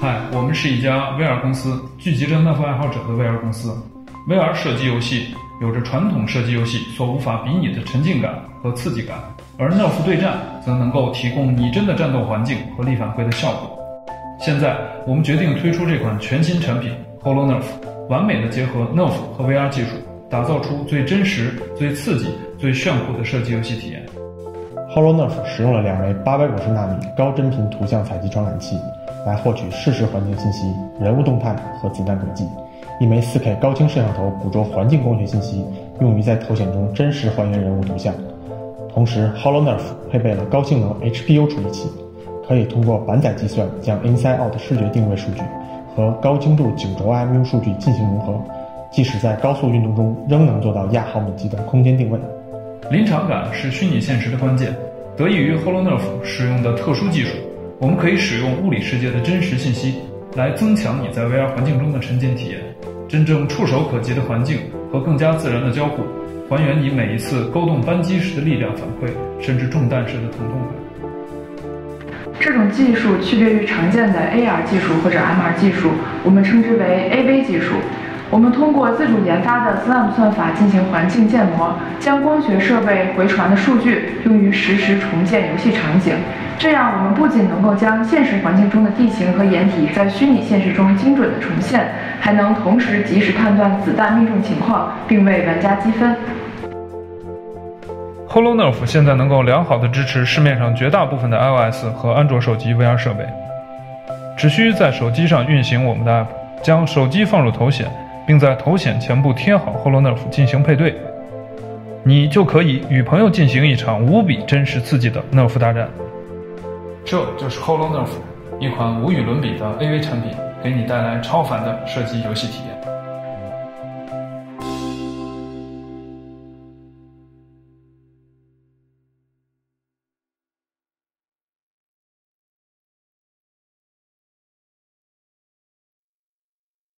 嗨，我们是一家 VR 公司，聚集着 Nerf 爱好者的 VR 公司。VR 射击游戏有着传统射击游戏所无法比拟的沉浸感和刺激感，而 Nerf 对战则能够提供拟真的战斗环境和力反馈的效果。现在，我们决定推出这款全新产品 Holo Nerf，完美的结合 Nerf 和 VR 技术，打造出最真实、最刺激、最炫酷的射击游戏体验。Holo Nerf 使用了两枚八百五十纳米高帧频图像采集传感器。来获取事实环境信息、人物动态和子弹轨迹。一枚 4K 高清摄像头捕捉环境光学信息，用于在头显中真实还原人物图像。同时，Holo Nerf 配备了高性能 HPU 处理器，可以通过板载计算将 Inside Out 视觉定位数据和高精度九轴 IMU 数据进行融合，即使在高速运动中仍能做到亚毫米级的空间定位。临场感是虚拟现实的关键，得益于 Holo Nerf 使用的特殊技术。我们可以使用物理世界的真实信息，来增强你在 VR 环境中的沉浸体验，真正触手可及的环境和更加自然的交互，还原你每一次勾动扳机时的力量反馈，甚至中弹时的疼痛感。这种技术区别于常见的 AR 技术或者 MR 技术，我们称之为 AV 技术。我们通过自主研发的 SLAM 算法进行环境建模，将光学设备回传的数据用于实时重建游戏场景。这样，我们不仅能够将现实环境中的地形和掩体在虚拟现实中精准的重现，还能同时及时判断子弹命中情况，并为玩家积分。Holo Nerf 现在能够良好的支持市面上绝大部分的 iOS 和安卓手机 VR 设备，只需在手机上运行我们的 App，将手机放入头显，并在头显前部贴好 Holo Nerf 进行配对，你就可以与朋友进行一场无比真实刺激的 Nerf 大战。这就是 Holo Nerf，一款无与伦比的 AV 产品，给你带来超凡的射击游戏体验。